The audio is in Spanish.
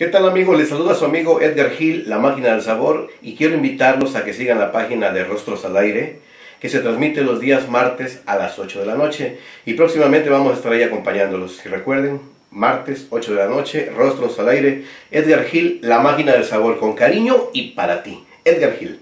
¿Qué tal amigos? Les saluda su amigo Edgar Gil, la máquina del sabor, y quiero invitarlos a que sigan la página de Rostros al Aire, que se transmite los días martes a las 8 de la noche, y próximamente vamos a estar ahí acompañándolos. Y recuerden, martes 8 de la noche, Rostros al Aire, Edgar Gil, la máquina del sabor, con cariño y para ti. Edgar Gil.